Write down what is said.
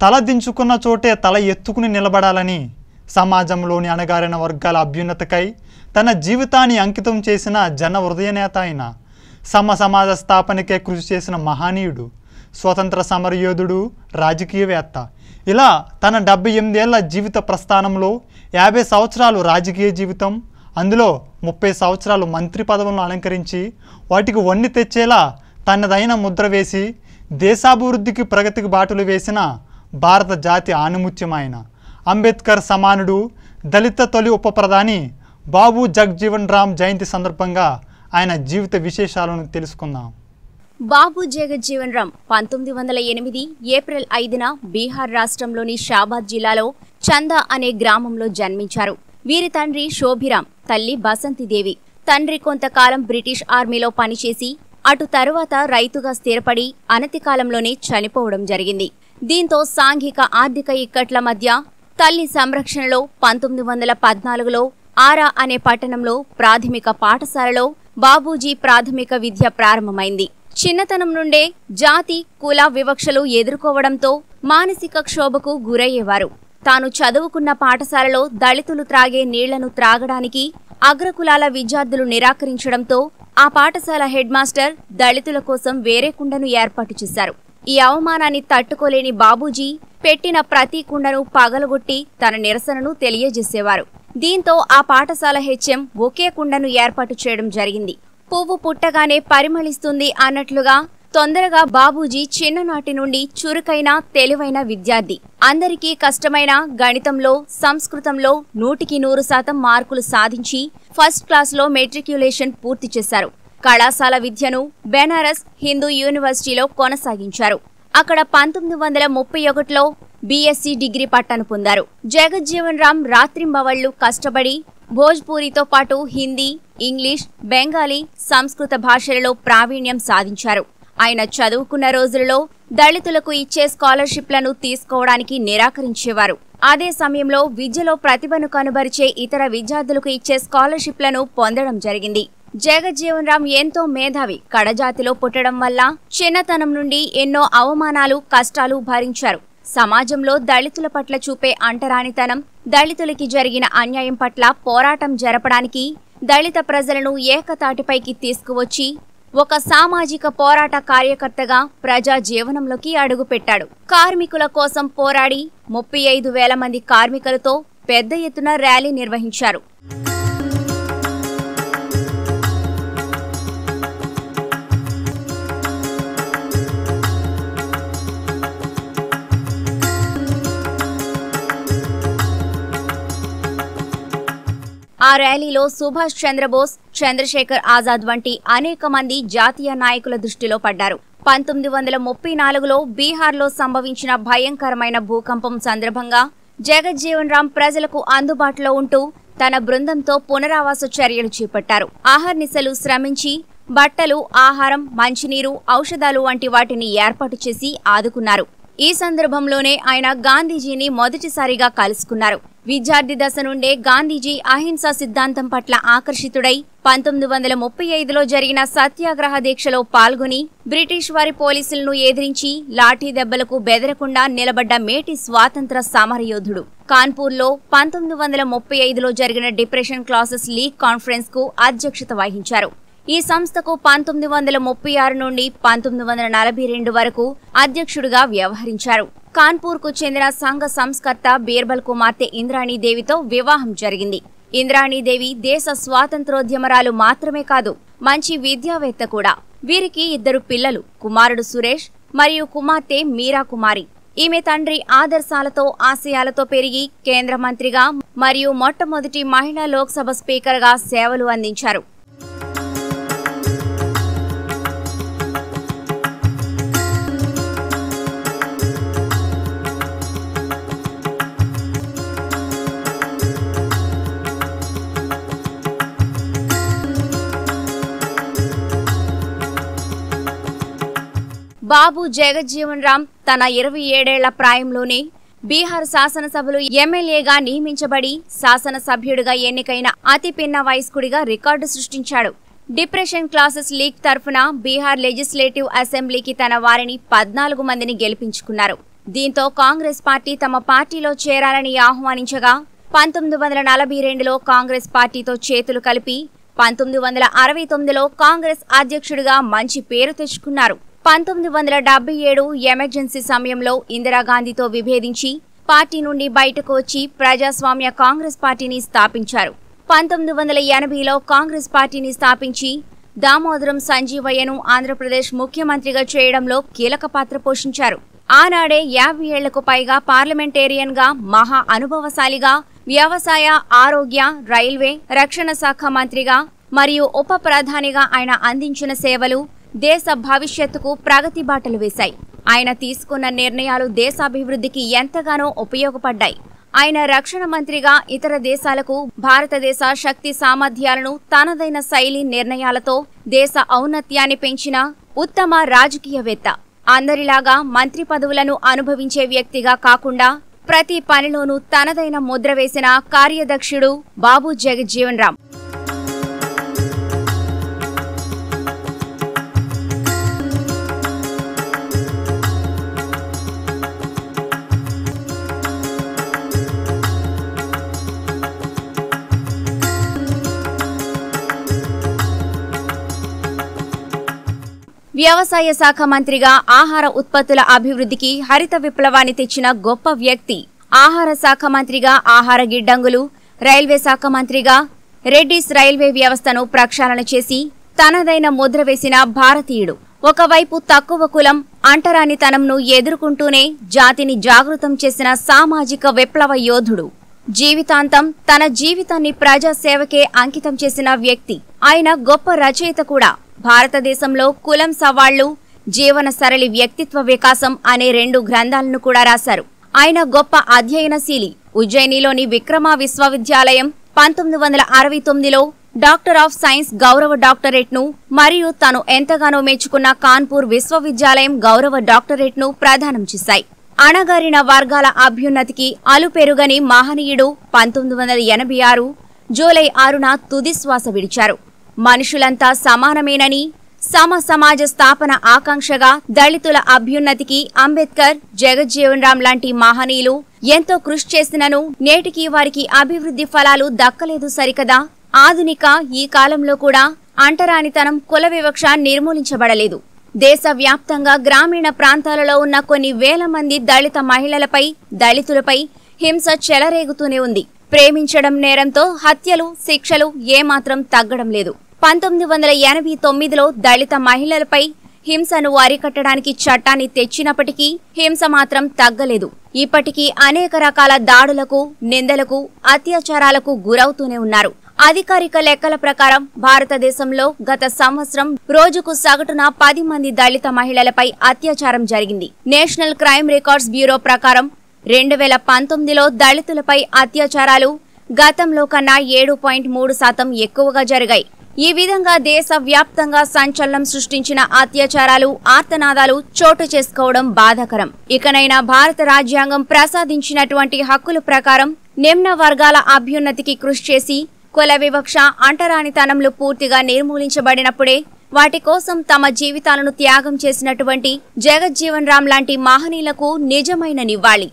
తల దించుకున్న చోటే తల ఎత్తుకుని నిలబడాలని సమాజంలోని అణగారిన వర్గాల అభ్యున్నతకై తన జీవితాన్ని అంకితం చేసిన జన హృదయనేత ఆయన సమ సమాజ స్థాపనకే కృషి చేసిన మహనీయుడు స్వతంత్ర సమరయోధుడు రాజకీయవేత్త. ఇలా తన డెబ్బై ఎనిమిదేళ్ళ జీవిత ప్రస్థానంలో యాభై సంవత్సరాలు రాజకీయ జీవితం అందులో ముప్పై సంవత్సరాలు మంత్రి పదవులను అలంకరించి వాటికి వన్ని తెచ్చేలా తనదైన ముద్ర వేసి దేశాభివృద్ధికి ప్రగతికి బాటలు వేసిన భారత జాతి ఆనుముత్యమైన ఆయన అంబేద్కర్ సమానుడు దళిత తొలి ఉప ప్రధాని బాబు జగ్జీవన్ రామ్ జయంతి సందర్భంగా ఆయన జీవిత విశేషాలను తెలుసుకుందాం. బాబు జగజ్జీవన్ రామ్ పంతొమ్మిది వందల ఎనిమిది ఏప్రిల్ ఐదున బీహార్ రాష్ట్రంలోని షాబాద్ జిల్లాలో చందా అనే గ్రామంలో జన్మించారు. వీరి తండ్రి శోభిరామ్ తల్లి బసంతిదేవి. తండ్రి కొంతకాలం బ్రిటిష్ ఆర్మీలో పనిచేసి అటు తరువాత రైతుగా స్థిరపడి అనతి కాలంలోనే చనిపోవడం జరిగింది. దీంతో సాంఘిక ఆర్థిక ఇక్కట్ల మధ్య తల్లి సంరక్షణలో పంతొమ్మిది వందల పద్నాలుగులో ఆరా అనే పట్టణంలో ప్రాథమిక పాఠశాలలో బాబూజీ ప్రాథమిక విద్య ప్రారంభమైంది. చిన్నతనం నుండే జాతి కుల వివక్షలు ఎదుర్కోవడంతో మానసిక క్షోభకు గురయ్యేవారు. తాను చదువుకున్న పాఠశాలలో దళితులు త్రాగే నీళ్ళను త్రాగడానికి అగ్రకులాల విద్యార్థులు నిరాకరించడంతో ఆ పాఠశాల హెడ్మాస్టర్ దళితుల కోసం వేరే కుండను ఏర్పాటు చేశారు. ఈ అవమానాన్ని తట్టుకోలేని బాబూజీ పెట్టిన ప్రతి కుండను పగలగొట్టి తన నిరసనను తెలియజేసేవారు. దీంతో ఆ పాఠశాల హెచ్ఎం ఒకే కుండను ఏర్పాటు చేయడం జరిగింది. పువ్వు పుట్టగానే పరిమళిస్తుంది అన్నట్లుగా తొందరగా బాబూజీ చిన్ననాటి నుండి చురుకైన తెలివైన విద్యార్థి. అందరికీ కష్టమైన గణితంలో సంస్కృతంలో నూటికి నూరు శాతం మార్కులు సాధించి ఫస్ట్ క్లాస్లో మెట్రిక్యులేషన్ పూర్తి చేశారు. కళాశాల విద్యను బెనారస్ హిందూ యూనివర్సిటీలో కొనసాగించారు. అక్కడ పంతొమ్మిది వందల ముప్పై ఒకటిలో బీఎస్సీ డిగ్రీ పట్టాను పొందారు. జగజ్జీవన్ రామ్ రాత్రింబవళ్ళు కష్టపడి భోజ్పూరితో పాటు హిందీ ఇంగ్లీష్ బెంగాలీ సంస్కృత భాషలలో ప్రావీణ్యం సాధించారు. ఆయన చదువుకున్న రోజులలో దళితులకు ఇచ్చే స్కాలర్షిప్లను తీసుకోవడానికి నిరాకరించేవారు. అదే సమయంలో విద్యలో ప్రతిభను కనుబరిచే ఇతర విద్యార్థులకు ఇచ్చే స్కాలర్షిప్లను పొందడం జరిగింది. జగజ్జీవన్ రామ్ ఎంతో మేధావి. కడజాతిలో పుట్టడం వల్ల చిన్నతనం నుండి ఎన్నో అవమానాలు కష్టాలు భరించారు. సమాజంలో దళితుల పట్ల చూపే అంటరానితనం దళితులకి జరిగిన అన్యాయం పట్ల పోరాటం జరపడానికి దళిత ప్రజలను ఏకతాటిపైకి తీసుకువచ్చి ఒక సామాజిక పోరాట కార్యకర్తగా ప్రజా జీవనంలోకి అడుగుపెట్టాడు. కార్మికుల కోసం పోరాడి ముప్పై ఐదు వేల మంది కార్మికులతో పెద్ద ఎత్తున ర్యాలీ నిర్వహించారు. ఆ ర్యాలీలో సుభాష్ చంద్రబోస్ చంద్రశేఖర్ ఆజాద్ వంటి అనేక మంది జాతీయ నాయకుల దృష్టిలో పడ్డారు. పంతొమ్మిది వందల ముప్పై నాలుగులో బీహార్లో సంభవించిన భయంకరమైన భూకంపం సందర్భంగా జగజ్జీవన్ రామ్ ప్రజలకు అందుబాటులో ఉంటూ తన బృందంతో పునరావాస చర్యలు చేపట్టారు. ఆహర్నిశలు శ్రమించి బట్టలు ఆహారం మంచినీరు ఔషధాలు వంటి వాటిని ఏర్పాటు చేసి ఆదుకున్నారు. ఈ సందర్భంలోనే ఆయన గాంధీజీని మొదటిసారిగా కలుసుకున్నారు. విద్యార్థి దశ నుండే గాంధీజీ అహింసా సిద్ధాంతం పట్ల ఆకర్షితుడై పంతొమ్మిది వందల ముప్పై ఐదులో జరిగిన సత్యాగ్రహ దీక్షలో పాల్గొని బ్రిటిష్ వారి పోలీసులను ఎదిరించి లాఠీ దెబ్బలకు బెదరకుండా నిలబడ్డ మేటి స్వాతంత్ర సమరయోధుడు. కాన్పూర్లో పంతొమ్మిది వందల ముప్పై ఐదులో జరిగిన డిప్రెషన్ క్లాసెస్ లీగ్ కాన్ఫరెన్స్కు అధ్యక్షత వహించారు. ఈ సంస్థకు పంతొమ్మిది వందల ముప్పై ఆరు నుండి పంతొమ్మిది వందల నలభై రెండు వరకు అధ్యక్షుడిగా వ్యవహరించారు. కాన్పూర్కు చెందిన సంఘ సంస్కర్త బీర్బల్ కుమార్తె ఇంద్రాణీదేవితో వివాహం జరిగింది. ఇంద్రాణీదేవి దేశ స్వాతంత్రోద్యమరాలు మాత్రమే కాదు మంచి విద్యావేత్త కూడా. వీరికి ఇద్దరు పిల్లలు కుమారుడు సురేష్ మరియు కుమార్తె మీరా కుమారి. ఈమె తండ్రి ఆదర్శాలతో ఆశయాలతో పెరిగి కేంద్ర మంత్రిగా మరియు మొట్టమొదటి మహిళా లోక్సభ స్పీకర్గా సేవలు అందించారు. బాబు జగజ్జీవన్ రామ్ తన ఇరవై ఏడేళ్ళ ప్రాయంలోనే బీహార్ శాసనసభలో ఎమ్మెల్యేగా నియమించబడి శాసనసభ్యుడిగా ఎన్నికైన అతి పిన్న వయస్కుడిగా రికార్డు సృష్టించాడు. డిప్రెషన్ క్లాసెస్ లీగ్ తరఫున బీహార్ లెజిస్లేటివ్ అసెంబ్లీకి తన వారిని పద్నాలుగు మందిని గెలిపించుకున్నారు. దీంతో కాంగ్రెస్ పార్టీ తమ పార్టీలో చేరాలని ఆహ్వానించగా పంతొమ్మిది వందల నలభై రెండులో కాంగ్రెస్ పార్టీతో చేతులు కలిపి పంతొమ్మిది వందల అరవై తొమ్మిదిలో కాంగ్రెస్ అధ్యక్షుడిగా మంచి పేరు తెచ్చుకున్నారు. పంతొమ్మిది వందల డెబ్బై ఏడు ఎమర్జెన్సీ సమయంలో ఇందిరాగాంధీతో విభేదించి పార్టీ నుండి బయటకు వచ్చి ప్రజాస్వామ్య కాంగ్రెస్ పార్టీని స్థాపించారు. పంతొమ్మిది వందల ఎనభైలో కాంగ్రెస్ పార్టీని స్థాపించి దామోదరం సంజీవయ్యను ఆంధ్రప్రదేశ్ ముఖ్యమంత్రిగా చేయడంలో కీలక పాత్ర పోషించారు. ఆనాడే యాభై ఏళ్ళకు పైగా పార్లమెంటేరియన్గా మహా అనుభవశాలిగా వ్యవసాయ ఆరోగ్య రైల్వే రక్షణ శాఖ మంత్రిగా మరియు ఉప ప్రధానిగా ఆయన అందించిన సేవలు దేశ భవిష్యత్తుకు ప్రగతి బాటలు వేశాయి. ఆయన తీసుకున్న నిర్ణయాలు దేశాభివృద్ధికి ఎంతగానో ఉపయోగపడ్డాయి. ఆయన రక్షణ మంత్రిగా ఇతర దేశాలకు భారతదేశ శక్తి సామర్థ్యాలను తనదైన శైలి నిర్ణయాలతో దేశ ఔన్నత్యాన్ని పెంచిన ఉత్తమ రాజకీయవేత్త. అందరిలాగా మంత్రి పదవులను అనుభవించే వ్యక్తిగా కాకుండా ప్రతి పనిలోనూ తనదైన ముద్ర వేసిన కార్యదక్షుడు బాబు జగజ్జీవన్ రామ్. వ్యవసాయ శాఖ మంత్రిగా ఆహార ఉత్పత్తుల అభివృద్ధికి హరిత విప్లవాన్ని తెచ్చిన గొప్ప వ్యక్తి. ఆహార శాఖ మంత్రిగా ఆహార గిడ్డంగులు రైల్వే శాఖ మంత్రిగా రెడ్డిస్ రైల్వే వ్యవస్థను ప్రక్షాళన చేసి తనదైన ముద్ర వేసిన భారతీయుడు. ఒకవైపు తక్కువ కులం అంటరానితనంను ఎదుర్కొంటూనే జాతిని జాగృతం చేసిన సామాజిక విప్లవ యోధుడు. జీవితాంతం తన జీవితాన్ని ప్రజాసేవకే అంకితం చేసిన వ్యక్తి. ఆయన గొప్ప రచయిత కూడా. భారతదేశంలో కులం సవాళ్ళు జీవన సరళి వ్యక్తిత్వ వికాసం అనే రెండు గ్రంథాలను కూడా రాశారు. ఆయన గొప్ప అధ్యయనశీలి ఉజ్జయినిలోని విక్రమ విశ్వవిద్యాలయం పంతొమ్మిది వందల అరవై తొమ్మిదిలో డాక్టర్ ఆఫ్ సైన్స్ గౌరవ డాక్టరేట్ను మరియు తాను ఎంతగానో మెచ్చుకున్న కాన్పూర్ విశ్వవిద్యాలయం గౌరవ డాక్టరేట్ను ప్రదానం చేశాయి. అణగారిన వర్గాల అభ్యున్నతికి అలుపెరుగని మహనీయుడు పంతొమ్మిది వందల ఎనభై ఆరు జూలై ఆరున తుది శ్వాస విడిచారు. మనుషులంతా సమానమేనని సమ సమాజ స్థాపన ఆకాంక్షగా దళితుల అభ్యున్నతికి అంబేద్కర్ జగజ్జీవన్ రామ్ లాంటి మహనీయులు ఎంతో కృషి చేసినను నేటికి వారికి అభివృద్ధి ఫలాలు దక్కలేదు సరికదా. ఆధునిక ఈ కాలంలో కూడా అంటరానితనం కుల వివక్ష నిర్మూలించబడలేదు. దేశవ్యాప్తంగా గ్రామీణ ప్రాంతాలలో ఉన్న కొన్ని వేల మంది దళిత మహిళలపై దళితులపై హింస చెలరేగుతూనే ఉంది. ప్రేమించడం నేరంతో హత్యలు శిక్షలు ఏమాత్రం తగ్గడం లేదు. పంతొమ్మిది వందల ఎనభై తొమ్మిదిలో దళిత మహిళలపై హింసను అరికట్టడానికి చట్టాన్ని తెచ్చినప్పటికీ హింస మాత్రం తగ్గలేదు. ఇప్పటికీ అనేక రకాల దాడులకు నిందలకు అత్యాచారాలకు గురవుతూనే ఉన్నారు. అధికారిక లెక్కల ప్రకారం భారతదేశంలో గత సంవత్సరం రోజుకు సగటున పది మంది దళిత మహిళలపై అత్యాచారం జరిగింది. నేషనల్ క్రైమ్ రికార్డ్స్ బ్యూరో ప్రకారం రెండు వేల పంతొమ్మిదిలో దళితులపై అత్యాచారాలు గతంలో కన్నా ఏడు పాయింట్ మూడు శాతం ఎక్కువగా జరిగాయి. ఈ విధంగా దేశ వ్యాప్తంగా సంచలనం సృష్టించిన అత్యాచారాలు ఆర్తనాదాలు చోటు చేసుకోవడం బాధాకరం. ఇకనైనా భారత రాజ్యాంగం ప్రసాదించినటువంటి హక్కుల ప్రకారం నిమ్న వర్గాల అభ్యున్నతికి కృషి చేసి కుల వివక్ష అంటరానితనంలు పూర్తిగా నిర్మూలించబడినప్పుడే వాటి కోసం తమ జీవితాలను త్యాగం చేసినటువంటి జగజ్జీవన్ రామ్ లాంటి మహనీయులకు నిజమైన నివ్వాళి